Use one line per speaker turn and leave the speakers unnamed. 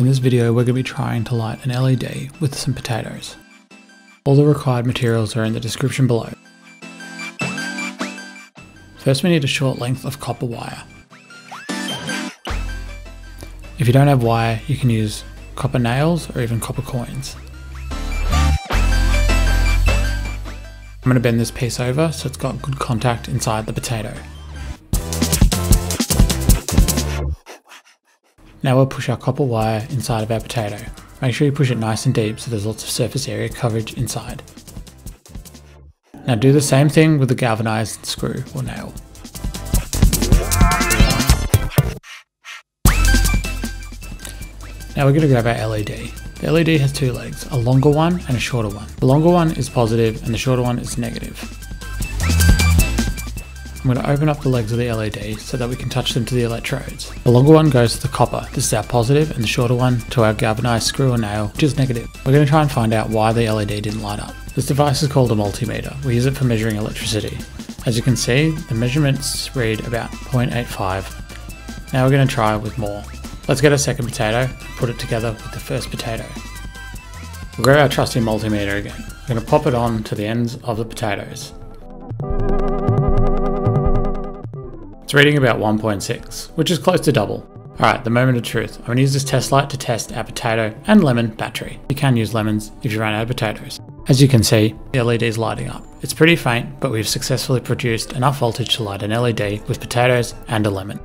In this video we're going to be trying to light an LED with some potatoes. All the required materials are in the description below. First we need a short length of copper wire. If you don't have wire you can use copper nails or even copper coins. I'm going to bend this piece over so it's got good contact inside the potato. Now we'll push our copper wire inside of our potato. Make sure you push it nice and deep so there's lots of surface area coverage inside. Now do the same thing with the galvanized screw or nail. Now we're going to grab our LED. The LED has two legs, a longer one and a shorter one. The longer one is positive and the shorter one is negative. I'm going to open up the legs of the LED so that we can touch them to the electrodes. The longer one goes to the copper, this is our positive, and the shorter one to our galvanized screw or nail, which is negative. We're going to try and find out why the LED didn't light up. This device is called a multimeter. We use it for measuring electricity. As you can see, the measurements read about 0.85. Now we're going to try with more. Let's get a second potato and put it together with the first potato. We'll grab our trusty multimeter again. We're going to pop it on to the ends of the potatoes. It's reading about 1.6, which is close to double. Alright, the moment of truth. I'm going to use this test light to test our potato and lemon battery. You can use lemons if you run out of potatoes. As you can see, the LED is lighting up. It's pretty faint, but we've successfully produced enough voltage to light an LED with potatoes and a lemon.